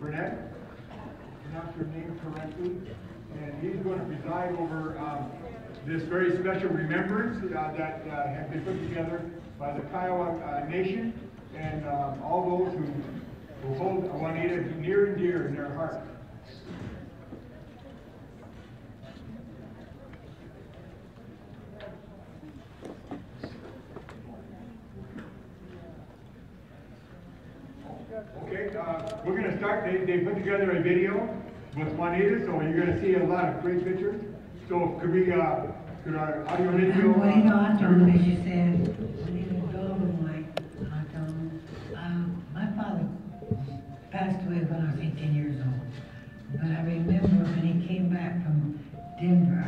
Burnett, pronounce your name correctly, and he's going to preside over um, this very special remembrance uh, that uh, has been put together by the Kiowa uh, Nation and um, all those who, who hold Juanita near and dear in their heart. Okay, uh, we're gonna they put together a video with Juanita, so you're gonna see a lot of great pictures. So could we, uh, could our audio video? I'm uh, Juanita Otto, as you said, Juanita Dolomite Otto. Um, my father passed away when I was eighteen years old. But I remember when he came back from Denver,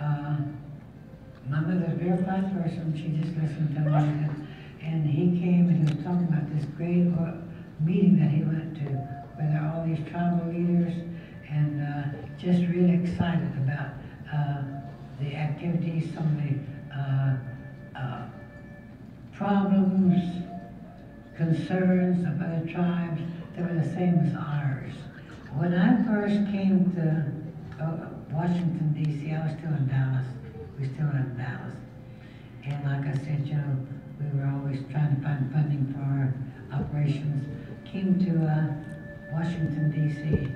uh, my mother's a very fine person, she just listened to me. And he came and he was talking about this great uh, meeting that he went are all these tribal leaders and uh, just really excited about uh, the activities, some of the uh, uh, problems, concerns of other tribes that were the same as ours. When I first came to uh, Washington D.C., I was still in Dallas. We still in Dallas. And like I said, you know, we were always trying to find funding for our operations. Came to uh, Washington D.C.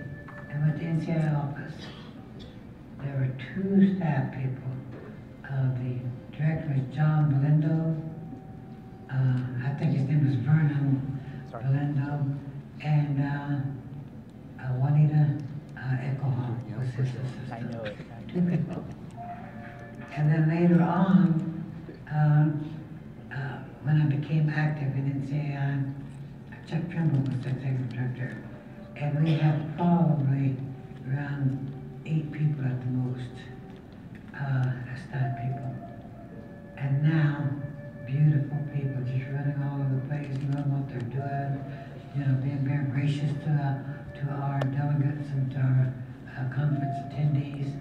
and to NCI office. There were two staff people. Uh, the director was John Belindo. Uh, I think his name was Vernon Sorry. Belindo. And uh, uh, Juanita uh, Echohawk was his assistant. I know it. Two people. And then later on, um, uh, when I became active in NCAI, Chuck Trimble was the executive director, and we had probably around eight people at the most, uh, as staff people. And now, beautiful people just running all over the place, knowing what they're doing, you know, being very gracious to, uh, to our delegates and to our uh, conference attendees.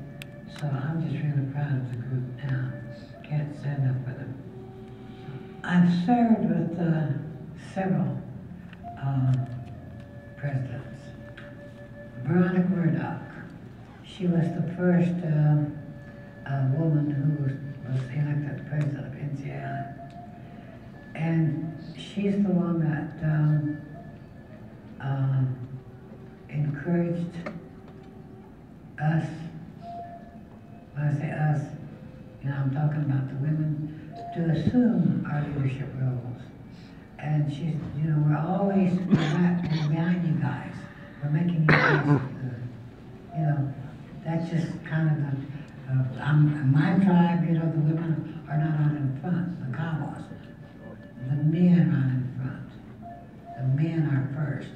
So I'm just really proud of the group now. Can't stand up for them. I've served with uh, several uh, presidents. Veronica Murdock. She was the first uh, uh, woman who was, elected president of NCI. And she's the one that um, uh, encouraged us when I say us, you know, I'm talking about the women, to assume our leadership roles. And she's, you know, we're always behind you guys. We're making look. You know, that's just kind of the, I'm, my tribe, you know, the women are not out in front, the Kiowas. The men are in front. The men are first,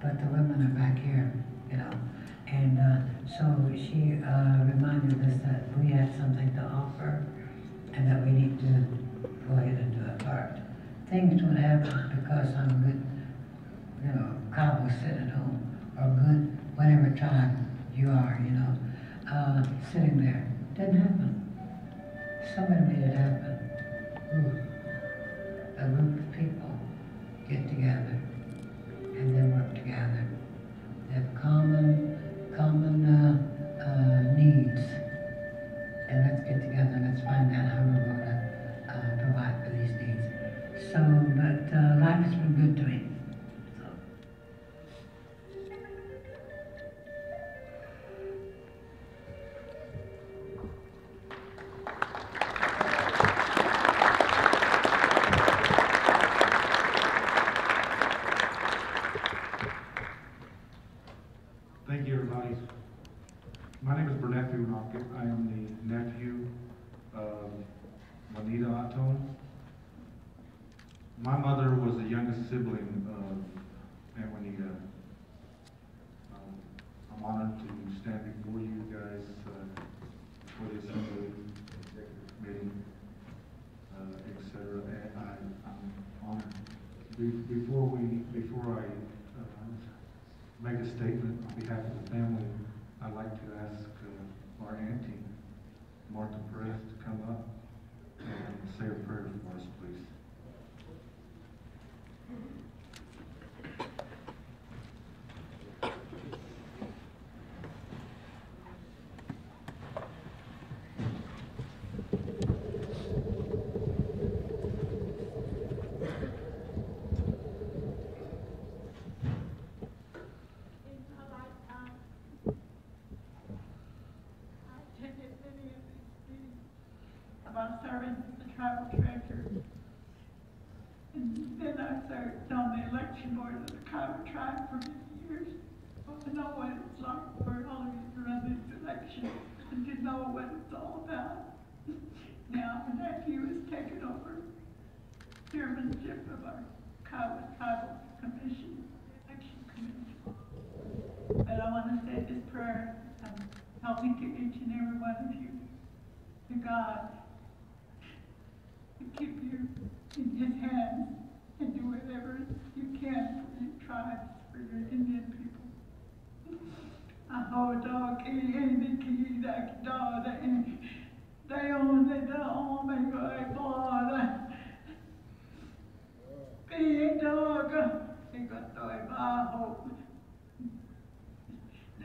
but the women are back here, you know. And uh, so she uh, reminded us that we had something to offer and that we need to go ahead and do our part. Things don't happen because I'm good, you know, cowboy sitting at home or good whatever time you are, you know, uh, sitting there. Didn't happen. Somebody made it happen. Ooh. A group of people get together and then work together. They have common, common uh, uh, needs. And let's get together and let's find out how My mother was the youngest sibling of Juanita. Um, I'm honored to stand before you guys uh, for the assembly, executive committee, uh, et cetera, and I, I'm honored. Be- Before we, before I uh, make a statement on behalf of the family, I'd like to ask uh, our auntie, Martha Perez, to come up and say a prayer for us, please. serving as the tribal treasurer. And then I served on the election board of the Kiowa tribe for many years. I know what it's like for all of you to run this election and to know what it's all about. Now, my nephew has taken over chairmanship of our Kiowa Tribal Commission, Election Commission. But I want to say this prayer, um, help to each and every one of you, to God, to keep you in His hands and do whatever you can for your tribes, for your Indian people. Aho dog, ki da da da e, they own the da o me go e blood. Be dog, to e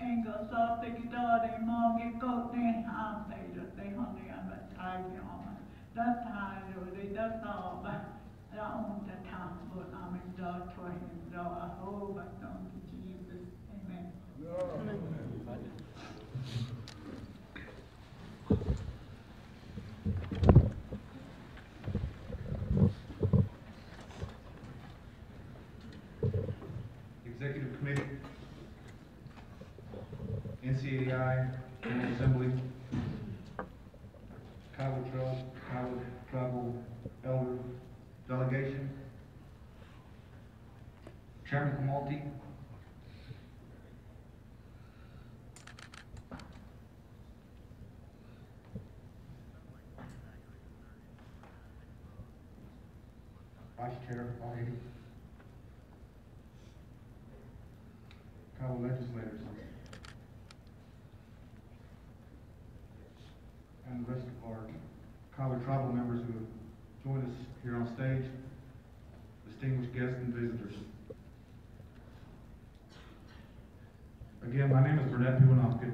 Engel sa te ki da de magi ko ne ham te da te honey am a tai yama. Da tai do de da ta ba, da on da ta bo am in da to him da a ho but no Jesus. Amen. Executive Committee, NCAI, General Assembly, Kiowa Tribal Elder Delegation, Chairman Komalty, Vice Chair Lahady, Kiowa legislators, and the rest of our Kiowa tribal members who have joined us here on stage, distinguished guests and visitors. Again, my name is Burnett Piwanopka.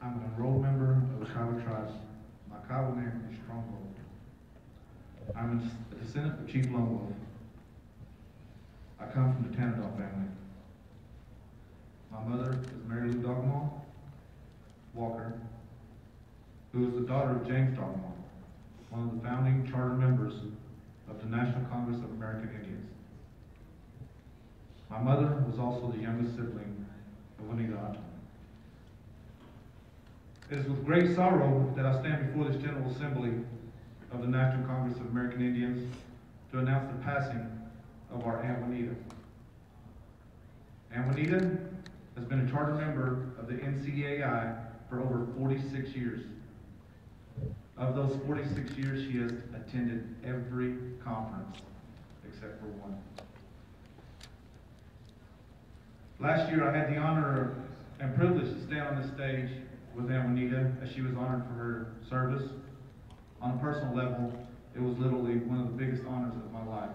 I'm an enrolled member of the Kiowa tribes. My Kiowa name is Stronghold. I'm a descendant of Chief Lone Wolf. I come from the Tannendahl family. My mother is Mary Lou Dogmaw Walker, who is the daughter of James Dogmaw, one of the founding charter members of the National Congress of American Indians. My mother was also the youngest sibling of Juanita Antone. It is with great sorrow that I stand before this General Assembly of the National Congress of American Indians to announce the passing of our Aunt Juanita. Aunt Juanita has been a charter member of the NCAI for over 46 years. Of those 46 years, she has attended every conference except for one. Last year, I had the honor and privilege to stand on this stage with Aunt as she was honored for her service. On a personal level, it was literally one of the biggest honors of my life.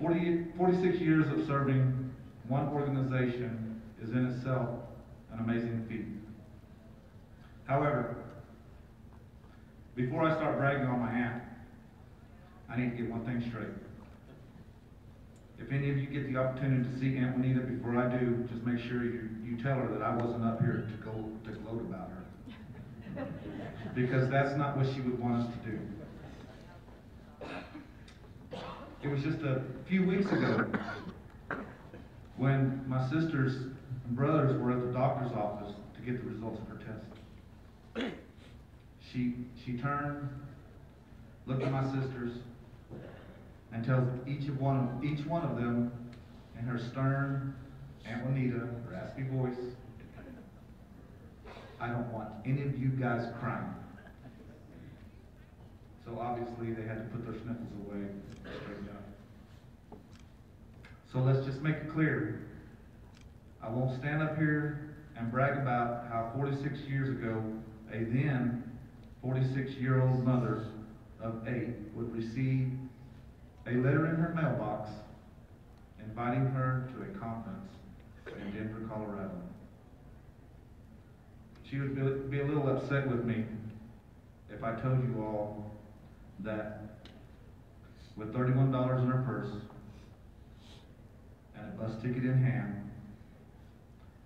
40, 46 years of serving one organization is in itself an amazing feat. However, before I start bragging on my aunt, I need to get one thing straight. If any of you get the opportunity to see Aunt Juanita before I do, just make sure you, you tell her that I wasn't up here to go to gloat about her. Because that's not what she would want us to do. It was just a few weeks ago when my sisters and brothers were at the doctor's office to get the results of her test. She, she turned, looked at my sisters, and tells each of one of, each one of them in her stern, Aunt Juanita, raspy voice, I don't want any of you guys crying. So obviously, they had to put their sniffles away. So let's just make it clear. I won't stand up here and brag about how 46 years ago, a then forty-six-year-old mother of eight would receive a letter in her mailbox inviting her to a conference in Denver, Colorado. She would be, a little upset with me if I told you all that with thirty-one dollars in her purse and a bus ticket in hand,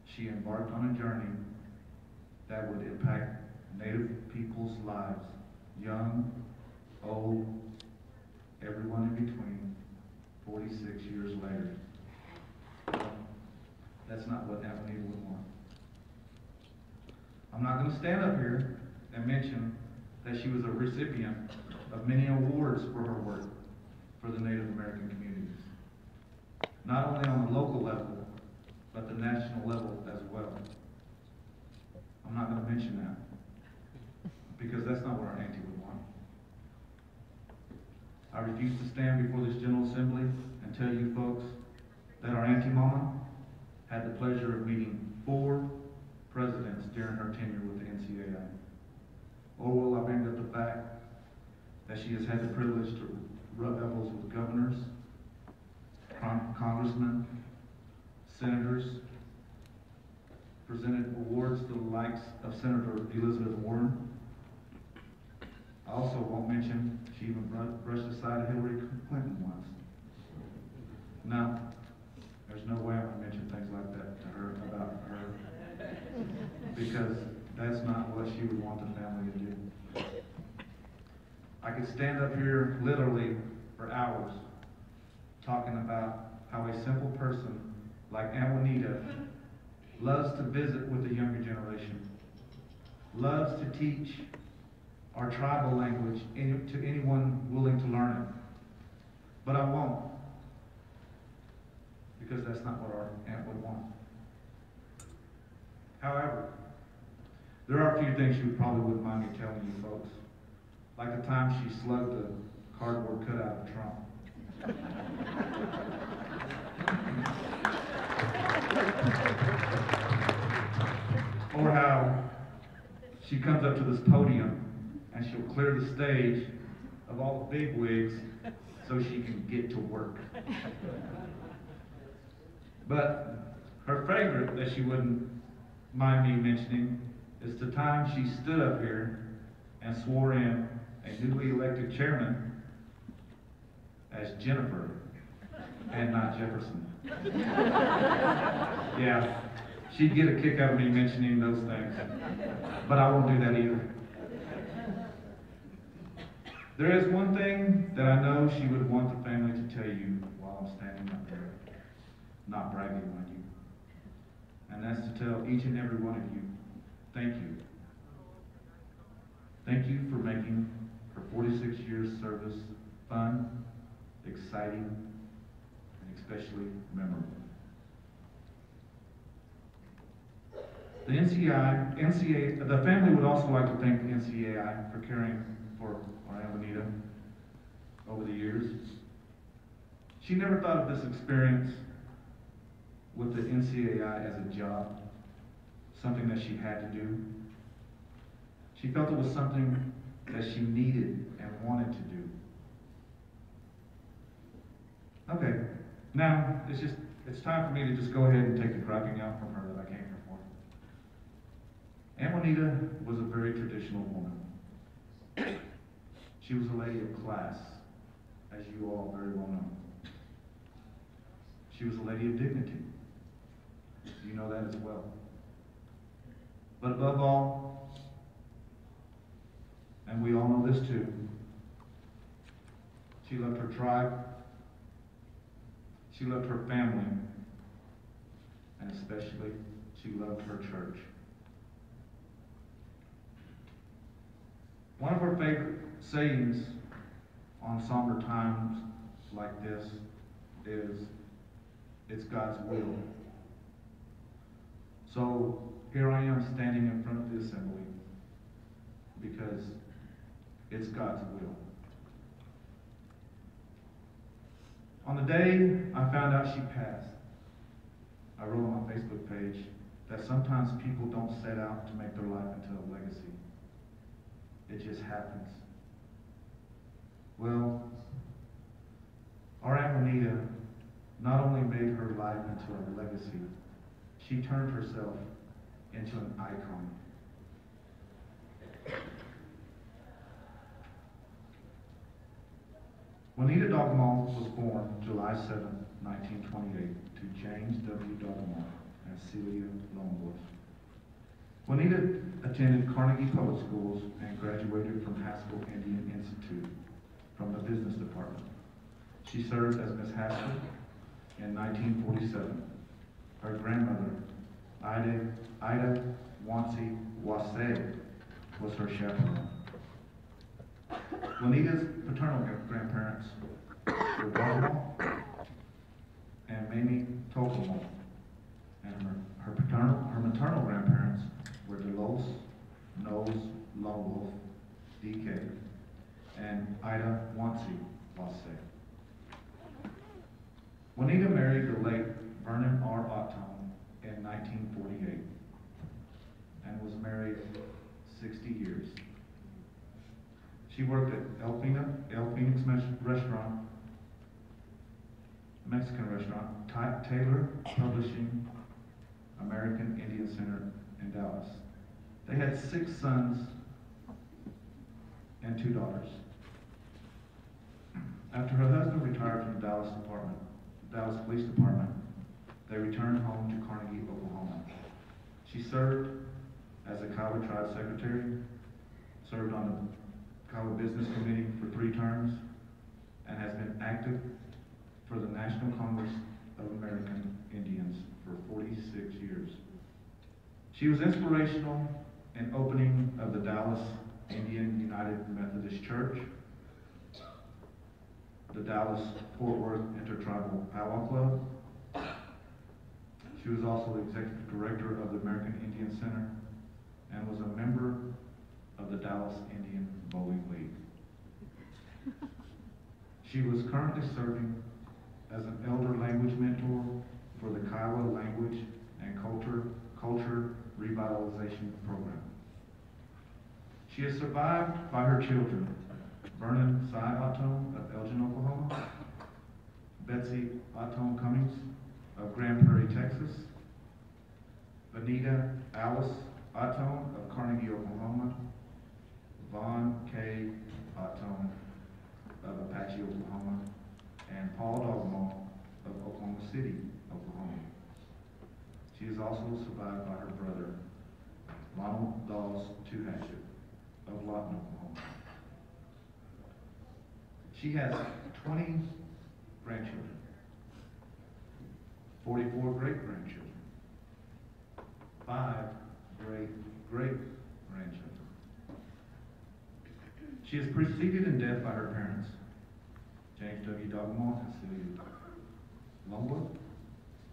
she embarked on a journey that would impact Native people's lives, young, old, everyone in between, forty-six years later. That's not what Juanita would want. I'm not gonna stand up here and mention that she was a recipient of many awards for her work for the Native American communities. Not only on the local level, but the national level as well. I'm not gonna mention that, because that's not what our auntie would want. I refuse to stand before this General Assembly and tell you folks that our auntie mama had the pleasure of meeting four presidents during her tenure with the NCAI. Or oh, will I bring up the fact that she has had the privilege to rub elbows with governors, con- congressmen, senators, presented awards to the likes of Senator Elizabeth Warren. I also won't mention, she even bru- brushed aside Hillary Clinton once. Now, there's no way I'm gonna mention things like that to her, about her, because that's not what she would want the family to do. I could stand up here literally for hours talking about how a simple person like Aunt Juanita loves to visit with the younger generation, loves to teach our tribal language to anyone willing to learn it. But I won't, because that's not what our aunt would want. However, there are a few things she probably wouldn't mind me telling you folks, like the time she slugged a cardboard cutout of Trump. Or how she comes up to this podium and she'll clear the stage of all the big wigs so she can get to work. But her favorite that she wouldn't mind me mentioning is the time she stood up here and swore in a newly elected chairman as Jennifer and not Jefferson. Yeah, she'd get a kick out of me mentioning those things, but I won't do that either. There is one thing that I know she would want the family to tell you while I'm standing up there, not bragging on you. And that's to tell each and every one of you, thank you. Thank you for making her 46 years service fun, exciting, and especially memorable. The NCI, NCA, the family would also like to thank the NCAI for caring for Aunt Juanita over the years. She never thought of this experience with the NCAI as a job, something that she had to do. She felt it was something that she needed and wanted to do. Okay, now it's just it's time for me to just go ahead and take the griping out from her that I came here for. Aunt Juanita was a very traditional woman. She was a lady of class, as you all very well know. She was a lady of dignity. You know that as well. But above all, and we all know this too, she loved her tribe, she loved her family, and especially she loved her church. One of our favorite sayings on somber times like this is, it's God's will. So here I am standing in front of the assembly because it's God's will. On the day I found out she passed, I wrote on my Facebook page that sometimes people don't set out to make their life into a legacy. It just happens. Well, our Aunt Juanita not only made her life into a legacy, she turned herself into an icon. Juanita Dogmall was born July 7, 1928, to James W. Dogmall and Celia Longworth. Juanita attended Carnegie Public Schools and graduated from Haskell Indian Institute from the business department. She served as Miss Haskell in 1947. Her grandmother, Ida, Ida Wansi Wase, was her chaperone. Juanita's paternal grandparents were Dogmall and Mamie Tokamo, and her, her paternal, her maternal grandparents were Delos, Nose, Longwolf, DK, and Ida Wansi Wase. Juanita married the late Vernon R. Ottone in 1948 and was married 60 years. She worked at El El Phoenix Restaurant, Mexican restaurant, Taylor Publishing, American Indian Center in Dallas. They had six sons and two daughters. After her husband retired from the Dallas Department, Dallas Police Department, they returned home to Carnegie, Oklahoma. She served as a Kiowa Tribe Secretary, served on the Kiowa Business Committee for three terms, and has been active for the National Congress of American Indians for 46 years. She was inspirational in opening of the Dallas Indian United Methodist Church, the Dallas Fort Worth Intertribal Powwow Club. She was also the executive director of the American Indian Center and was a member of the Dallas Indian Bowling League. She was currently serving as an elder language mentor for the Kiowa Language and Culture, Culture Revitalization Program. She is survived by her children, Vernon Cy Ottone of Elgin, Oklahoma, Betsy Ottone Cummings of Grand Prairie, Texas, Benita Alice Ottone of Carnegie, Oklahoma, Vaughn K. Ottone of Apache, Oklahoma, and Paul Dogmall of Oklahoma City, Oklahoma. She is also survived by her brother, Ronald Dawes Tuhatchett of Lawton, Oklahoma. She has 20 grandchildren, 44 great-grandchildren, five great-great-grandchildren. She is preceded in death by her parents, James W. Dogmore and Celia Longwood,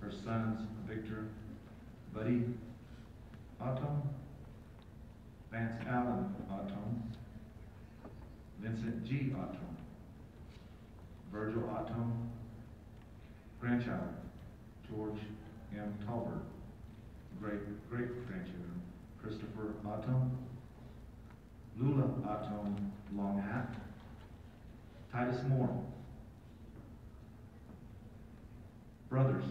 her sons Victor, Buddy Ottone, Vance Allen Ottone, Vincent G. Ottone, Virgil Ottone, grandchild George M. Talbert, great great grandchildren Christopher Ottone, Lula Ottone Long Hat, Titus Moore, brothers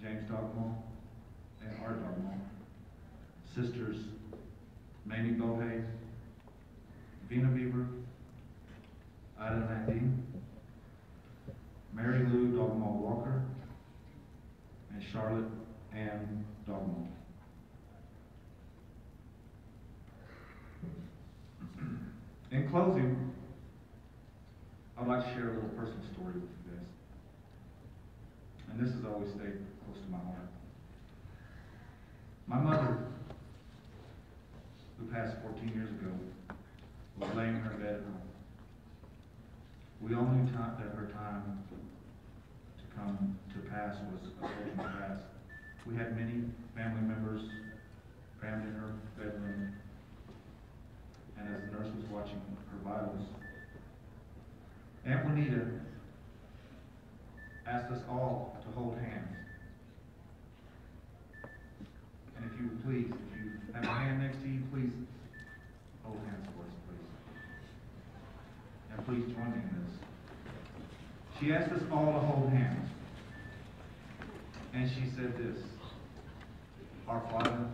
James Dogmore and Art Dogmore, sisters Mamie Bohe, Vina Beaver, Ida Landine, Mary Lou Dogmore Walker, and Charlotte Ann Dogmore. In closing, I'd like to share a little personal story with you guys. And this has always stayed close to my heart. My mother, who passed 14 years ago, was laying in her bed at home. We all knew that her time to come to pass was approaching pass. We had many family members crammed in her bedroom, and as the nurse was watching her vitals, Aunt Juanita asked us all to hold hands. please, if you have a hand next to you, please hold hands for us, please. And please join me in this. She asked us all to hold hands. And she said this, Our Father,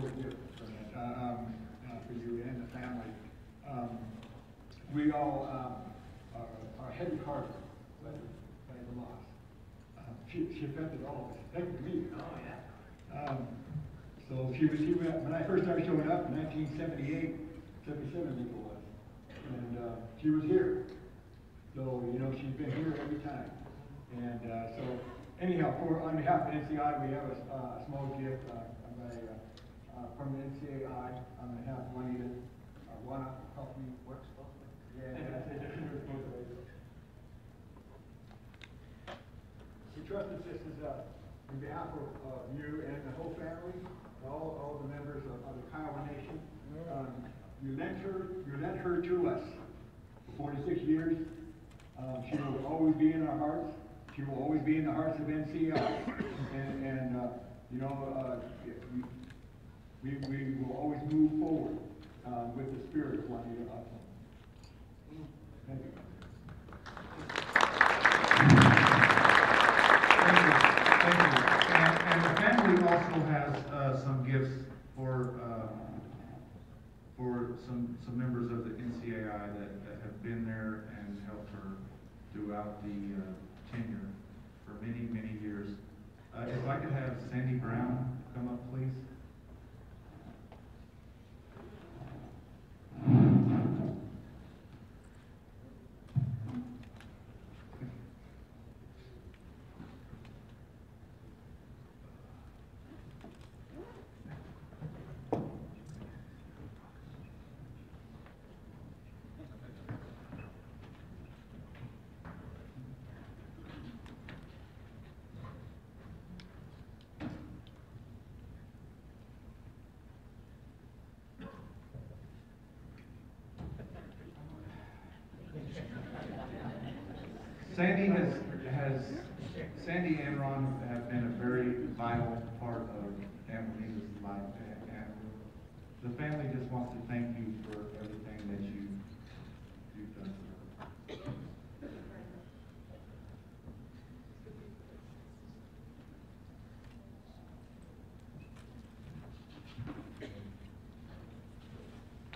for that, uh, um, uh, for you and the family. Um, we all, um, are, are Hetty Carter, by the, by the loss. Uh, she, she offended all of us, thank me. Oh, yeah. Um, so she was, here when I first started showing up in nineteen seventy-eight, seventy-seven, I think it was, and, uh, she was here. So, you know, she's been here every time. And, uh, so anyhow, for, on behalf of NCI, we have a, uh, a small gift, uh, by, uh, from the NCAI, on behalf of Juanita, uh, wanna help me work both. Yeah. We trust that this is, uh, on behalf of, uh, you and the whole family, all, all the members of, of the Kiowa Nation. Um, you lent her, you lent her to us for forty-six years. Um, she will always be in our hearts. She will always be in the hearts of NCI. And, and, uh, you know, uh, we, we, will always move forward, uh, with the spirit of Juanita Hudson. Thank you. Thank you, thank you. And, and the family also has, uh, some gifts for, uh, for some, some members of the NCAI that, that have been there and helped her throughout the, uh, tenure for many, many years. Uh, if I could have Sandy Brown come up, please. Sandy has, has, Sandy and Ron have been a very vital part of Amelina's life. And the family just wants to thank you for everything that you, you've done for her.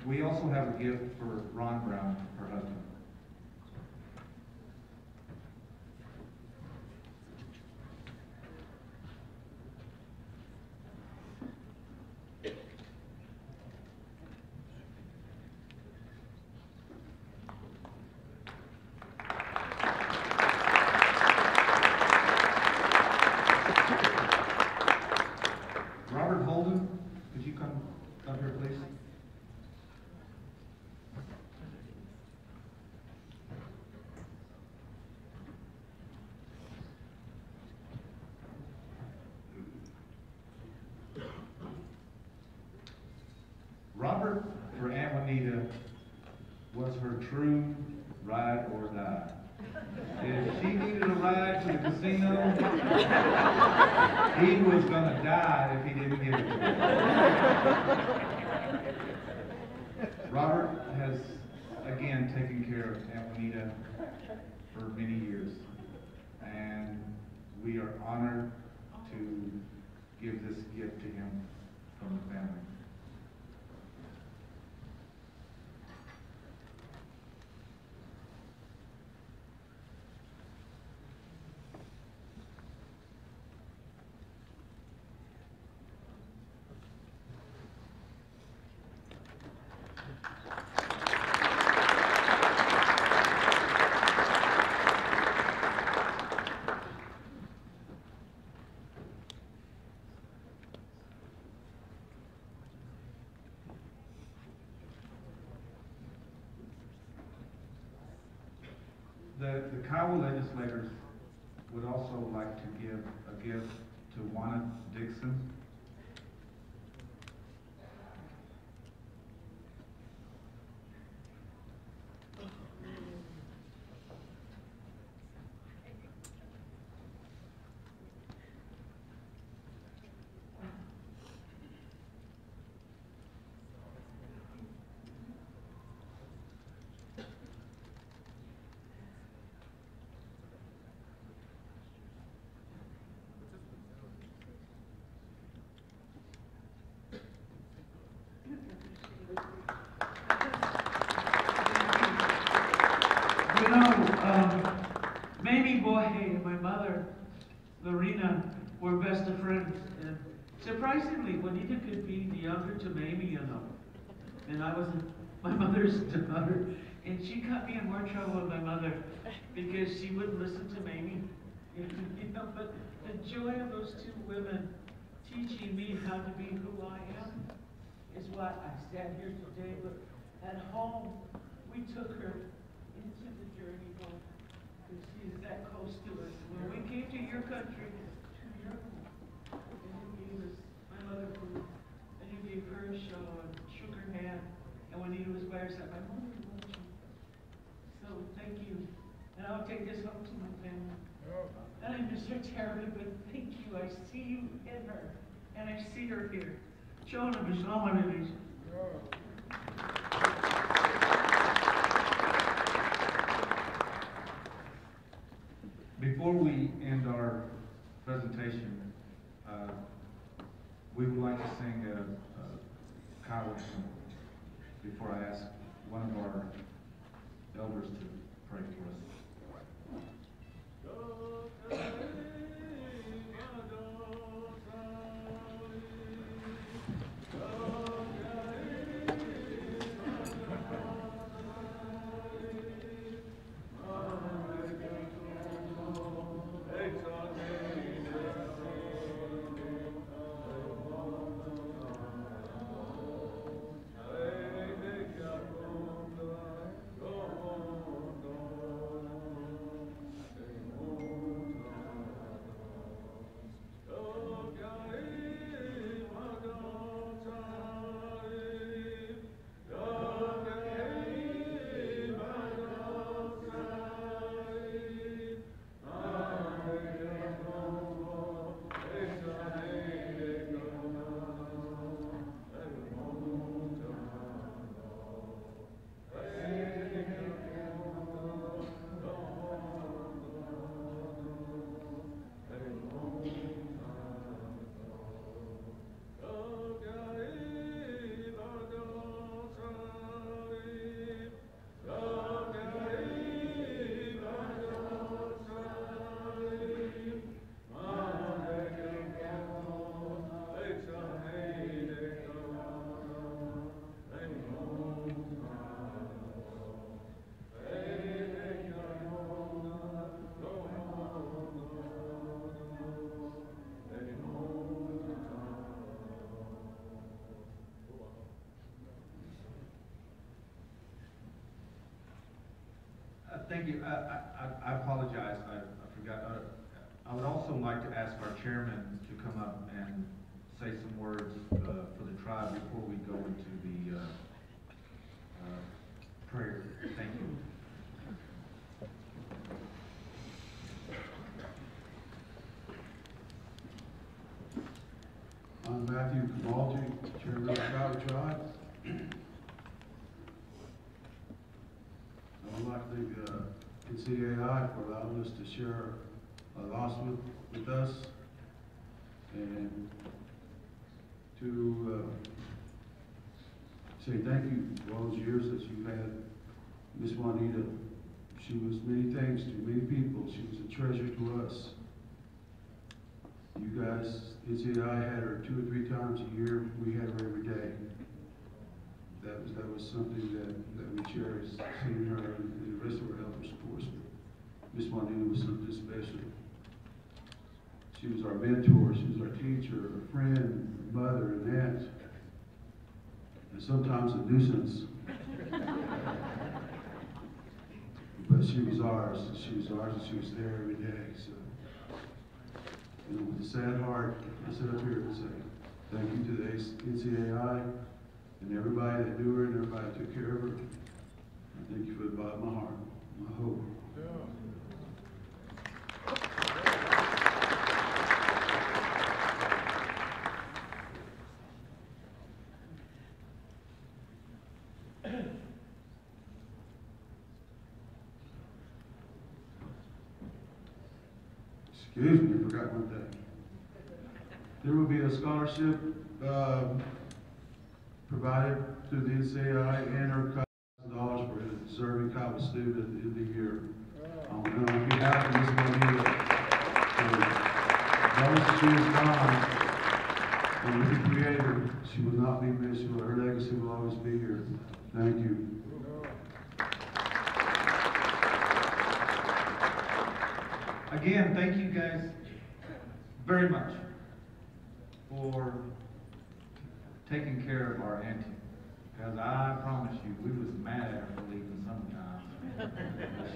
We also have a gift for Ron Brown, her husband. Robert Holden, could you come up here, please? Robert, for Aunt Juanita, was her true ride or die. If she needed a ride to the casino, he was gonna die if he didn't give it to her. Robert has, again, taken care of Aunt Juanita for many years. And we are honored to give this gift to him from the family. Legislators would also like to give a gift to Juana Dixon. You know, um, Mamie Boy and my mother, Lorena, were best of friends. And surprisingly, Juanita could be the younger to Mamie, you know. And I was my mother's daughter. And she got me in more trouble with my mother because she wouldn't listen to Mamie. You know, but the joy of those two women teaching me how to be who I am is why I stand here today. But at home, we took her into the journey because she is that close to us. When we came to your country, mother her a show and shook her hand, and when he was by her side, my mother loved you. So thank you, and I'll take this home to my family. And I miss her terribly, but thank you. I see you in her, and I see her here. Jonah, Bishamah, Before we end our presentation, uh, we would like to sing a, a before I ask one of our elders to pray for us. Thank you. I, I, I- apologize. I, I forgot. Uh, I would also like to ask our chairman to come up and say some words, uh, for the tribe before we go into the, uh, uh, prayer. Thank you. I'm Matthew Komalty, Chairman of the Kiowa Tribe. I would like to thank, uh, NCAI for allowing us to share a loss with, with us. And to, uh, say thank you for all those years that you've had Miss Juanita. She was many things to many people. She was a treasure to us. You guys, NCAI had her two or three times a year, we had her every day. That was, that was something that, that we cherished, seeing her and the rest of course. but Miss Juanita was something special. She was our mentor, she was our teacher, our friend, a mother, and aunt. And sometimes a nuisance. But she was ours, and she was ours, and she was there every day, so. You know, with a sad heart, I sit up here and say, thank you to the NCAI and everybody that knew her and everybody that took care of her. I thank you for the bottom of my heart, my hope. Excuse me, I forgot one thing. There will be a scholarship, um, provided to the NCAI and her thousand dollars for a deserving college student at the year. Um, and on behalf of Ms. Uh, those she is gone, and the Creator, she will not be missed, her legacy will always be here. Thank you. Again, thank you guys very much for taking care of our auntie. Because I promise you, we was mad at her for leaving sometimes.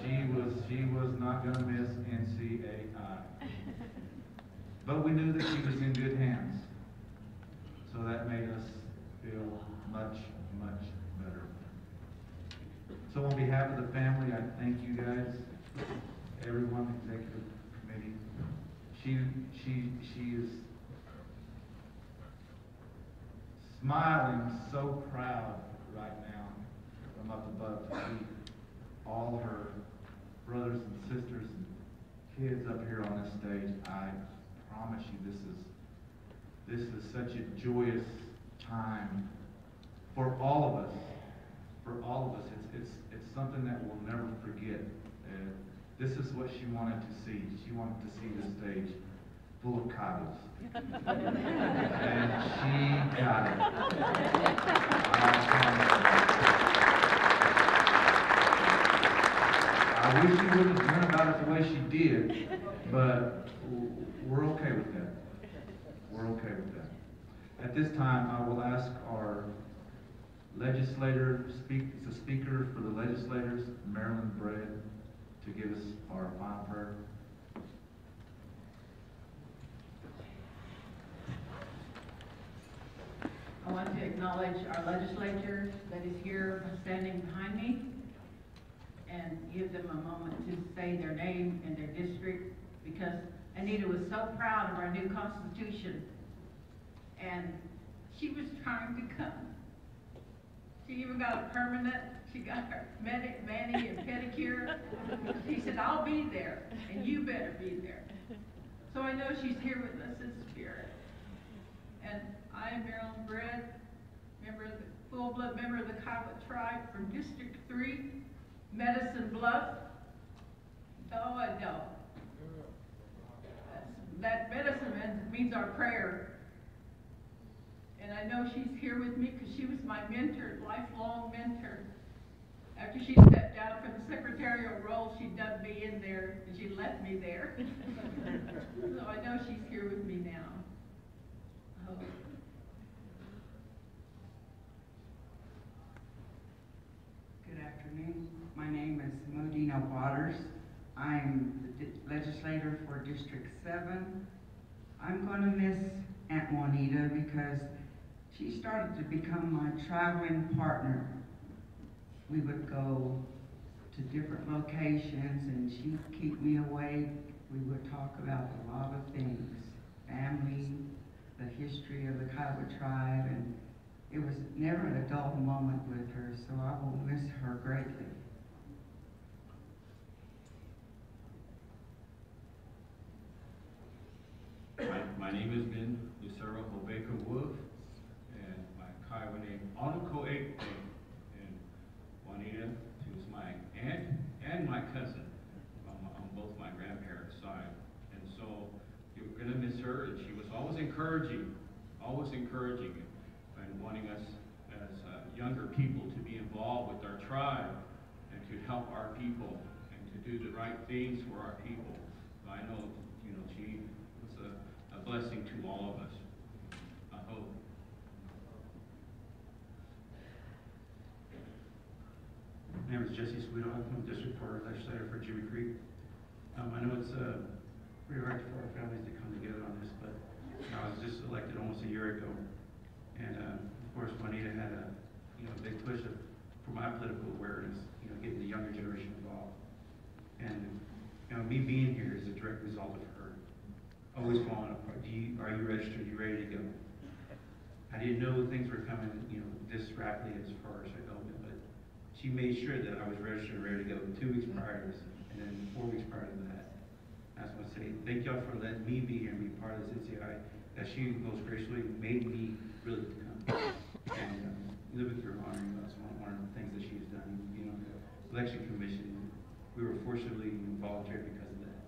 She was, she was not gonna miss NCAI. But we knew that she was in good hands. So that made us feel much, much better. So on behalf of the family, I thank you guys, everyone, executive. She, she, she is smiling so proud right now from up above to see all her brothers and sisters and kids up here on this stage. I promise you, this is, this is such a joyous time for all of us. For all of us, it's, it's, it's something that we'll never forget. This is what she wanted to see. She wanted to see the stage full of coddles. and she got it. I wish she wouldn't have done about it the way she did, but we're okay with that. We're okay with that. At this time, I will ask our legislator, speak, the speaker for the legislators, Marilyn Bread, to give us our final prayer. I want to acknowledge our legislature that is here standing behind me and give them a moment to say their name and their district because Anita was so proud of our new constitution and she was trying to come. She even got a permanent, she got her mani, mani and pedicure. She said, I'll be there and you better be there. So I know she's here with us in spirit. And I am Marilyn Bread, member of the, full-blood member of the Kiowa tribe from District Three, Medicine Bluff. Oh, I know. That medicine means our prayer. And I know she's here with me because she was my mentor, lifelong mentor. After she stepped down from the secretarial role, she dubbed me in there and she left me there. So I know she's here with me now. Oh. Good afternoon. My name is Modena Waters. I'm the di- legislator for District Seven. I'm gonna miss Aunt Juanita because she started to become my traveling partner. We would go to different locations and she'd keep me awake. We would talk about a lot of things, family, the history of the Kiowa tribe, and it was never an adult moment with her, so I will miss her greatly. My, my name is Ben Lucero Hobeka Wolf, and my Kiowa name Anuko Ekpe. And Juanita, she was my aunt and my cousin on, on both my grandparents' side. And so you're gonna miss her, and she was always encouraging, always encouraging, and wanting us as uh, younger people to be involved with our tribe and to help our people and to do the right things for our people. I know, you know, she was a, a blessing to all of us. I hope. My name is Jesse Sweeto, I'm from District Four Legislator for Jimmy Creek. Um, I know it's, uh, pretty hard for our families to come together on this, but I was just elected almost a year ago. And, uh, of course, Juanita had a, you know, big push of, for my political awareness, you know, getting the younger generation involved. And, you know, me being here is a direct result of her. Always following up, do you, are you registered, Are you ready to go? I didn't know things were coming, you know, this rapidly as far as I go, but she made sure that I was registered and ready to go two weeks prior to this, and then four weeks prior to that. I just want to say, thank y'all for letting me be here and be part of this NCI, that she most graciously made me really to come. And, um, living through her honor, you know, that's one, one of the things that she's done, you know, the election commission, we were fortunately voluntary because of that.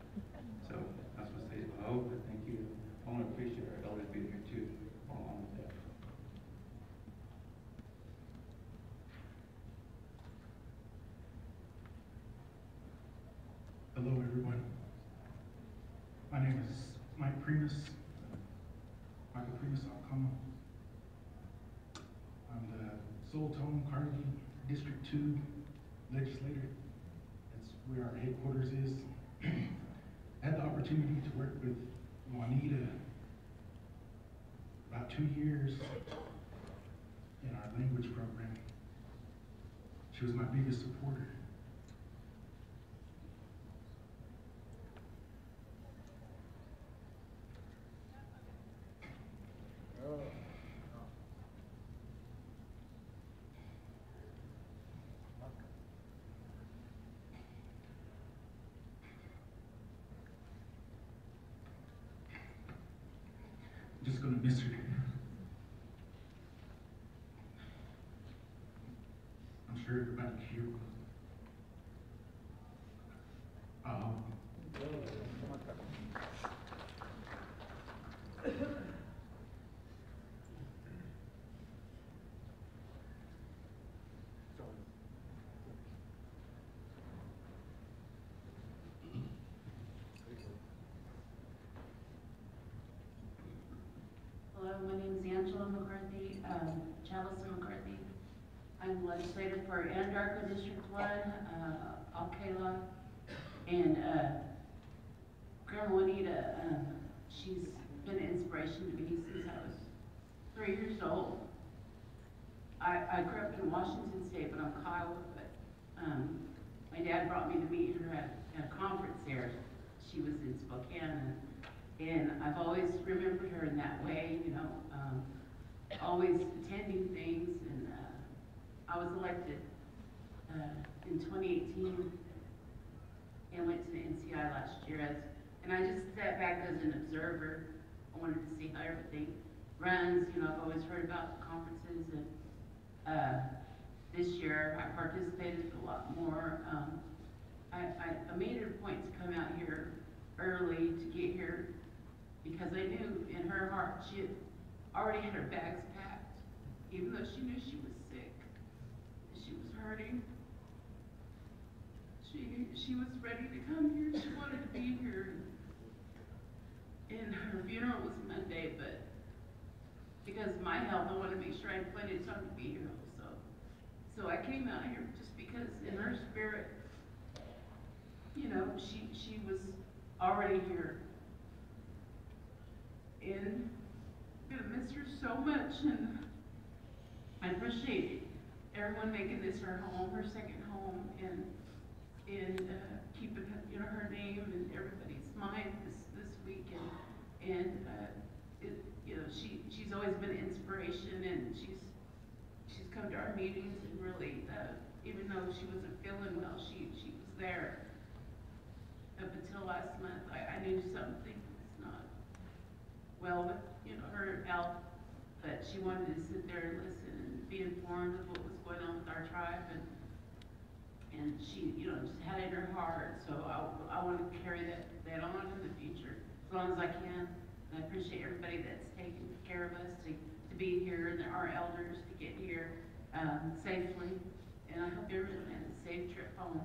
So, I just want to say, I hope, and thank you, I want to appreciate our elders being here too, along with that. Hello, everyone. My name is Mike Primus, Michael Primus Alcamo. I'm the Soltone Carnegie District Two legislator. That's where our headquarters is. Had the opportunity to work with Juanita about two years in our language program. She was my biggest supporter. I'm just gonna miss her. I'm here will. Um, Hello, my name is Angela McCarthy, um, Chalice McCarthy. I'm legislator for Anadarko District One, uh, Alcala, and, uh, Grandma Juanita, um, she's been an inspiration to me since I was three years old. I, I grew up in Washington State, but I'm Kiowa, but, um, my dad brought me to meet her at, at a conference there. She was in Spokane, and, and I've always remembered her in that way, you know, um, always attending things, was elected, uh, in twenty eighteen, and went to the NCI last year as, and I just sat back as an observer. I wanted to see how everything runs, you know, I've always heard about the conferences, and, uh, this year I participated a lot more. Um, I, I, I made it a point to come out here early to get here because I knew in her heart she had already had her bags packed, even though she knew she was she was hurting. She, she was ready to come here, she wanted to be here. And her funeral was Monday, but because of my health, I wanted to make sure I had plenty of time to be here also. So I came out here just because in her spirit, you know, she, she was already here. And I'm gonna miss her so much and I appreciate everyone making this her home, her second home, and, and, uh, keeping, you know, her name in everybody's mind this, this week, and, and, uh, it, you know, she, she's always been an inspiration, and she's, she's come to our meetings and really, uh, even though she wasn't feeling well, she, she was there. Up until last month, I, I knew something was not well with, you know, her health, but she wanted to sit there and listen and be informed of what was going on with our tribe, and, and she, you know, just had it in her heart, so I, I want to carry that, that on in the future, as long as I can. And I appreciate everybody that's taken care of us to, to be here, and our elders to get here, um, safely. And I hope everyone has a safe trip home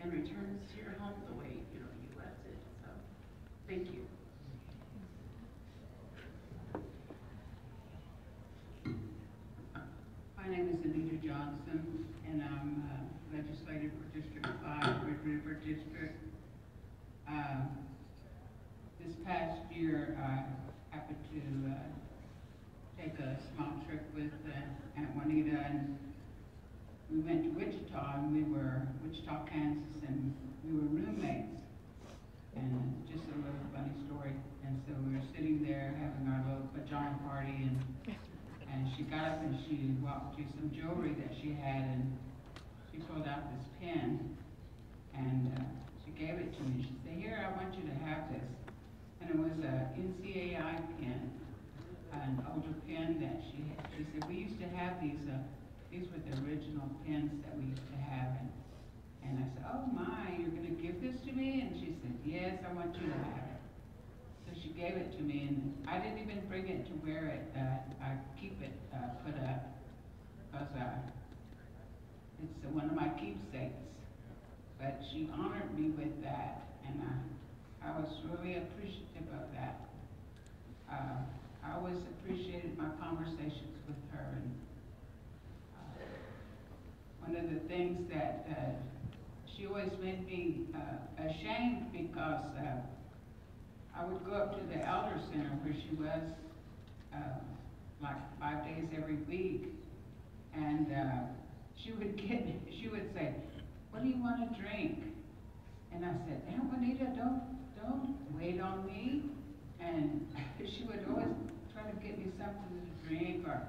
and returns to your home the way, you know, you left it, so, thank you. My name is Johnson, and I'm uh, legislator for District Five, Red River District. Um, This past year, I happened to, uh, take a small trip with uh, Aunt Juanita and we went to Wichita and we were, Wichita, Kansas, and we were roommates. And just a little funny story. And so we were sitting there having our little pajama party and, and she got up and she walked to some jewelry that she had and she pulled out this pin and, uh, she gave it to me. She said, here, I want you to have this. And it was a NCAI pin, an older pin that she had. She said, we used to have these, uh, these were the original pins that we used to have. And, and I said, oh my, you're gonna give this to me? And she said, yes, I want you to have it. Gave it to me and I didn't even bring it to wear it. Uh, I keep it, uh, put up because, it's one of my keepsakes. But she honored me with that and, uh, I was really appreciative of that. Uh, I always appreciated my conversations with her and, uh, one of the things that, uh, she always made me, ashamed because, I would go up to the elder center where she was, uh, like five days every week. And, uh, she would get, she would say, what do you wanna drink? And I said, Aunt Juanita, don't, don't wait on me. And she would always try to get me something to drink or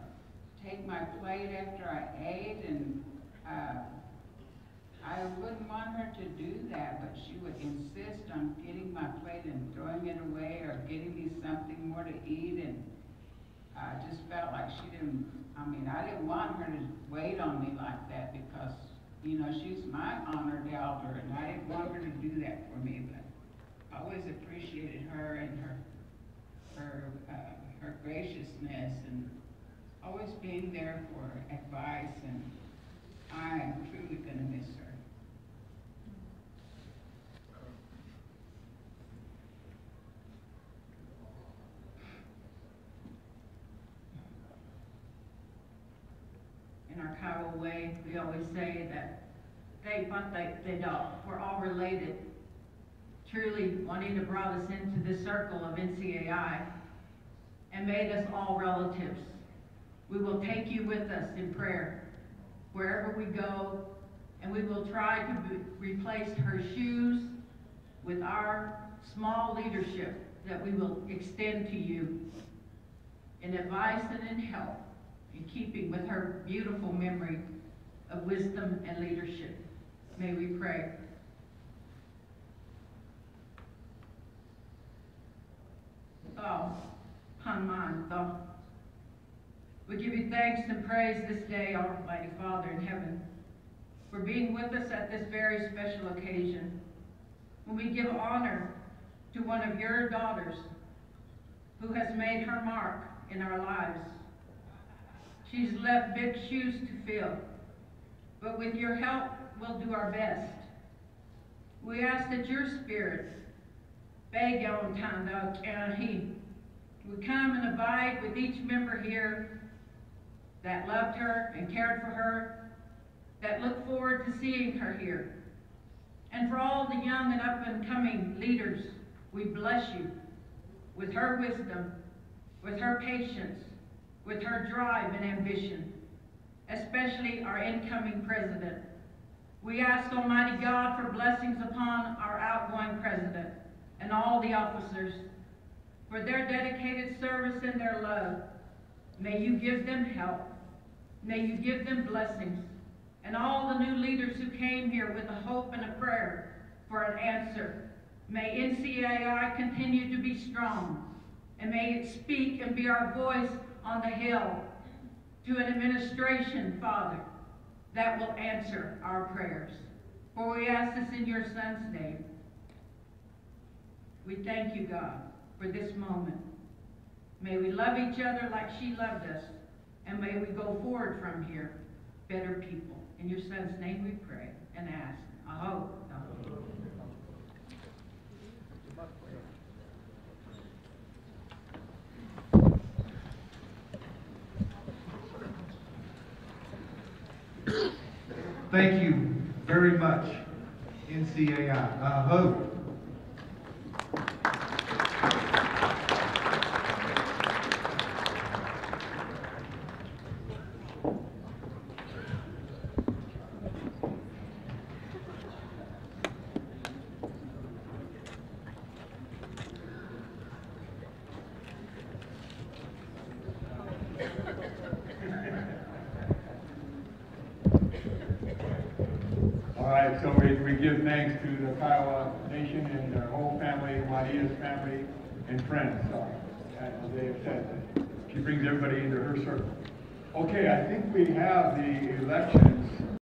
take my plate after I ate and, uh, I wouldn't want her to do that, but she would insist on getting my plate and throwing it away or getting me something more to eat and I just felt like she didn't, I mean, I didn't want her to wait on me like that because, you know, she's my honored elder and I didn't want her to do that for me, but I always appreciated her and her, her, uh, her graciousness and always being there for advice and I'm truly gonna miss her. In our Kiowa way, we always say that they, but they, they don't, we're all related. Truly, Juanita brought us into this circle of NCAI and made us all relatives. We will take you with us in prayer wherever we go, and we will try to replace her shoes with our small leadership that we will extend to you in advice and in help, in keeping with her beautiful memory of wisdom and leadership. May we pray. Oh. We give you thanks and praise this day, Almighty Father in heaven, for being with us at this very special occasion. When we give honor to one of your daughters who has made her mark in our lives. She's left big shoes to fill, but with your help, we'll do our best. We ask that your spirit, would come and abide with each member here that loved her and cared for her, that look forward to seeing her here. And for all the young and up-and-coming leaders, we bless you with her wisdom, with her patience, with her drive and ambition, especially our incoming president. We ask Almighty God for blessings upon our outgoing president and all the officers for their dedicated service and their love. May you give them help. May you give them blessings. And all the new leaders who came here with a hope and a prayer for an answer. May NCAI continue to be strong. And may it speak and be our voice on the hill to an administration, Father, that will answer our prayers. For we ask this in your Son's name. We thank you, God, for this moment. May we love each other like she loved us, and may we go forward from here better people. In your Son's name we pray and ask. Aho. Thank you very much, NCAI. Uh, vote. All right, so we, we give thanks to the Kiowa Nation and their whole family, Juanita's family they said, she brings everybody into her circle. Okay, I think we have the elections